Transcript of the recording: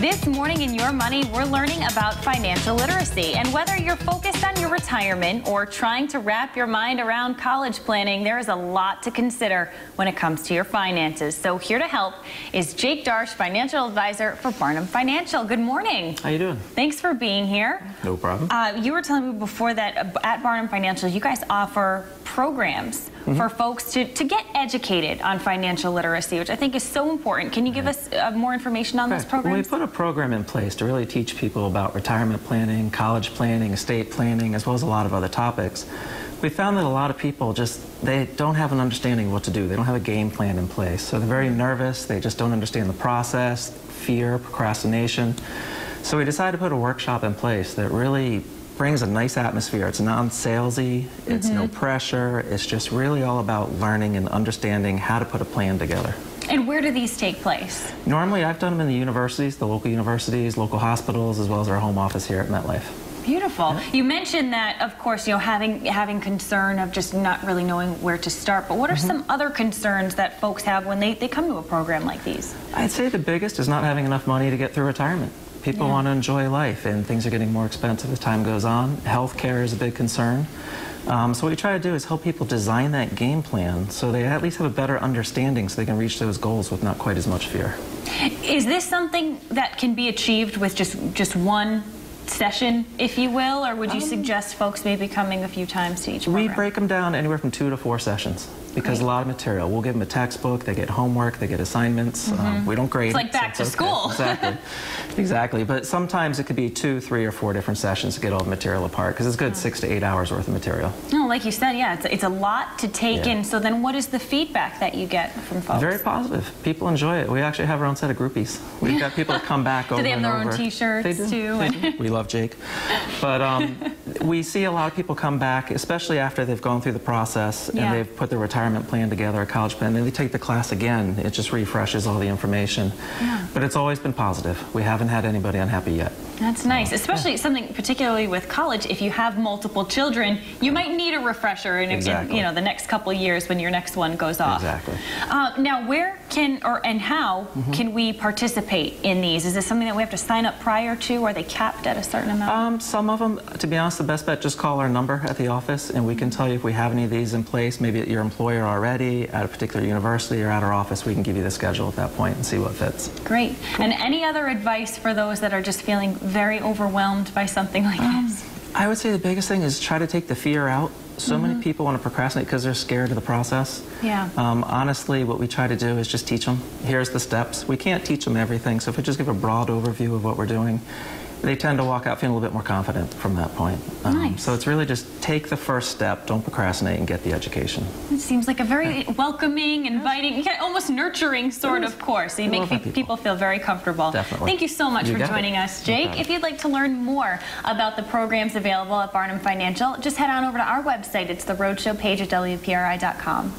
This morning in Your Money, we're learning about financial literacy. And whether you're focused on your retirement or trying to wrap your mind around college planning, there is a lot to consider when it comes to your finances. So here to help is Jake Darsch, financial advisor for Barnum Financial. Good morning. How you doing? Thanks for being here. No problem. Uh, you were telling me before that at Barnum Financial, you guys offer programs Mm-hmm. for folks to, to get educated on financial literacy, which I think is so important. Can you give us uh, more information on those Okay. We programs? Program in place to really teach people about retirement planning, college planning, estate planning, as well as a lot of other topics. We found that a lot of people just they don't have an understanding of what to do. They don't have a game plan in place. So they're very nervous. They just don't understand the process, fear, procrastination. So we decided to put a workshop in place that really brings a nice atmosphere. It's non-salesy, it's no mm-hmm. pressure. It's just really all about learning and understanding how to put a plan together. And where do these take place? Normally, I've done them in the universities, the local universities, local hospitals, as well as our home office here at MetLife. Beautiful. You mentioned that, of course, you know, having having concern of just not really knowing where to start. But what are mm-hmm. some other concerns that folks have when they, they come to a program like these? I'd say the biggest is not having enough money to get through retirement. People Yeah. want to enjoy life, and things are getting more expensive as time goes on. Healthcare is a big concern. Um, so what we try to do is help people design that game plan so they at least have a better understanding so they can reach those goals with not quite as much fear. Is this something that can be achieved with just just one session, if you will, or would you suggest folks maybe coming a few times to each We break them down anywhere from two to four sessions because Great. a lot of material. We'll give them a textbook, they get homework, they get assignments. Um, we don't grade Mm-hmm. It's like it, so back to okay. school. Exactly. exactly. But sometimes it could be two, three, or four different sessions to get all the material apart because it's good six to eight hours worth of material. No, like you said, yeah, it's, it's a lot to take Yeah. in. So then, what is the feedback that you get from folks? Very positive. People enjoy it. We actually have our own set of groupies. We've got people that come back over Do they have and their own over. T-shirts, They do. too? They do. We love Jake. But um, we see a lot of people come back, especially after they've gone through the process Yeah. and they've put their retirement plan together, a college plan, and they take the class again. It just refreshes all the information. Yeah. But it's always been positive. We haven't had anybody unhappy yet. That's nice, especially something particularly with college. If you have multiple children, you might need a refresher in, in, you know the next couple of years when your next one goes off. Exactly. Uh, now, where can or and how Mm-hmm. can we participate in these? Is this something that we have to sign up prior to? Are they capped at a certain amount? Um, some of them, to be honest, the best bet, just call our number at the office and we can tell you if we have any of these in place, maybe at your employer already, at a particular university or at our office, we can give you the schedule at that point and see what fits. Great. And any other advice for those that are just feeling very overwhelmed by something like Um, this? I would say the biggest thing is try to take the fear out. So Mm-hmm. many people want to procrastinate because they're scared of the process. Yeah. Um, honestly, what we try to do is just teach them. Here's the steps. We can't teach them everything, so if we just give a broad overview of what we're doing, they tend to walk out feeling a little bit more confident from that point. Um, Nice. So it's really just take the first step, don't procrastinate, and get the education. It seems like a very welcoming, inviting, yeah, almost nurturing sort of course. So you make love our pe- people. people feel very comfortable. Definitely. Thank you so much You for got it. joining us, Jake. if you'd like to learn more about the programs available at Barnum Financial, just head on over to our website. It's the Rhode Show page at WPRI.com.